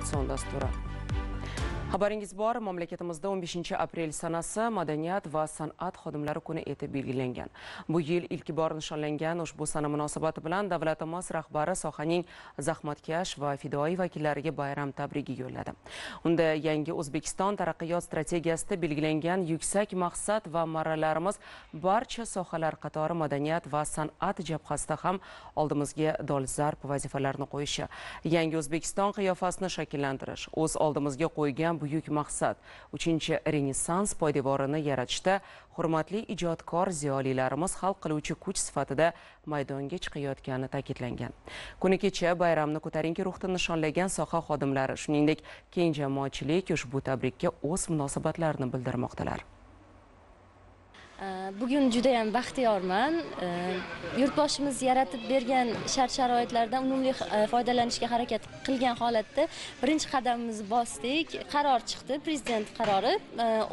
информационного стора. Xabaringiz bor mamlakatimizda 15 aprel sanasi madaniyat va san'at xodimlari kuni etib belgilangan. Bu yil ilk bor nishonlangan ushbu sana munosabati bilan davlatimiz rahbari sohaning zahmatkash va fidoi vakillariga bayram tabrigi yo'lladi. Unda yangi o'zbekiston taraqqiyot strategiyasida belgilangan yuksak maqsad va marralarimiz barcha sohalar qatori madaniyat va san'at jabhasida ham oldimizga dolzarb vazifalarni qo'yishi yangi o'zbekiston qiyofasini shakllantirish o'z oldimizga qo'ygan buyuk maqsad. Uchinchi renessans poydevorini yaratishda hurmatli ijodkor ziyolilarimiz hal qiluvchi kuch sifatida maydonga chiqayotgani ta'kidlangan. Kuni kecha bayramni ko'tarinki ruhda nishonlagan soha xodimlari shuningdek keng jamoatchilik ushbu tabrikka o'z munosabatlarini bildirmoqdalar. Bugun judayam baxtiyorman. Yurtboshimiz yaratib bergan shart sharoitlardan unumli e, foydalanishga harakat qilgan holatda birinchi qadamimizni bosdik. Qaror chiqdi prezident qarori.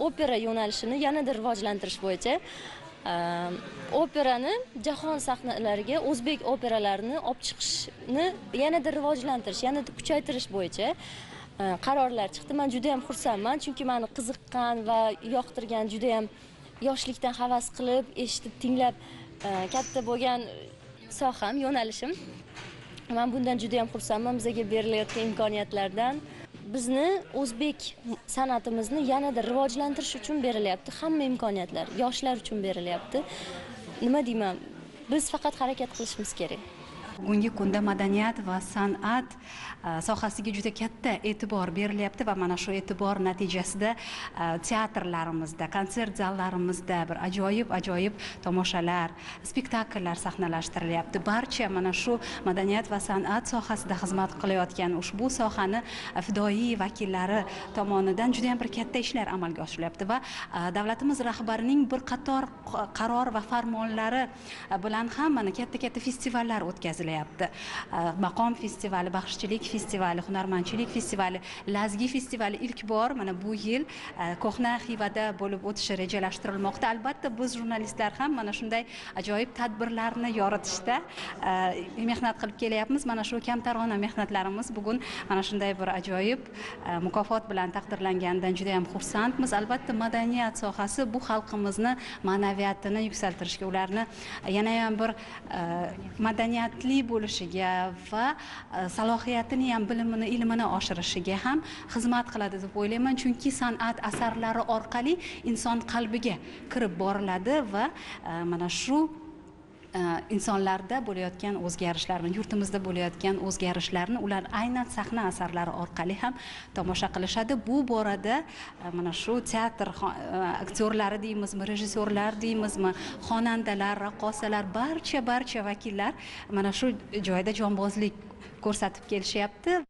Opera yo'nalishini yanada rivojlantirish bo'yicha. Operani jahon sahnalariga o'zbek operalarini olib chiqishni yanada rivojlantirish yanada kuchaytirish bo'yicha e, qarorlar chiqdi. Man juda yam xursandman chunki mani qiziqqan va yoqtirgan juda yam yoshlikdan havas qilib eshitib tinglab e, katta bo'lgan soham yo'nalishim. Man bundan juda yam xursandman bizga berilayotgan imkoniyatlardan. Bizni o'zbek san'atimizni yanada rivojlantirish uchun berilyapti hamma imkoniyatlar yoshlar uchun berilyapti. Nima deyman biz faqat harakat qilishimiz kerak. Bugungi kunda madaniyat va san'at sohasiga juda katta e'tibor berilyapti va mana shu e'tibor natijasida teatrlarimizda konsert zallarimizda bir ajoyib ajoyib tomoshalar spektakllar sahnalashtirilyapti barcha mana shu madaniyat va san'at sohasida xizmat qilayotgan ushbu sohani fidoyi vakillari tomonidan juda yam bir katta ishlar amalga oshirilyapti va davlatimiz rahbarining bir qator qaror va farmonlari bilan ham mana katta katta festivallar o'tkazilyapti Э, maqom festivali baxshichilik festivali hunarmandchilik festivali lazgi festivali ilk bor mana bu yil э, ko'hna xivada bo'lib o'tishi rejalashtirilmoqda. Albatta biz jurnalistlar ham mana shunday ajoyib tadbirlarni yoritishda э, mehnat qilib kelyapmiz. Mana shu kamtarona mehnatlarimiz bugun mana shunday bir ajoyib mukofot bilan taqdirlanganidan juda yam xursandmiz. Albatta madaniyat sohasi bu xalqimizni ma'naviyatini yuksaltirishga ularni yanayam bir madaniyatli bo'lishiga va e, salohiyatini ham bilimini ilmini oshirishiga ham xizmat qiladi deb o'ylayman. Chunki san'at asarlari orqali inson qalbiga kirib boriladi va e, mana shu Э, insonlarda bo'layotgan o'zgarishlarni yurtimizda bo'layotgan o'zgarishlarni ular aynan sahna asarlari orqali ham tomosha qilishadi. Bu borada e, mana shu teatr e, aktyorlari deymizmi rejissyorlar deymizmi xonandalar raqqosalar barcha barcha vakillar mana shu joyda jonbozlik ko'rsatib kelishyapti.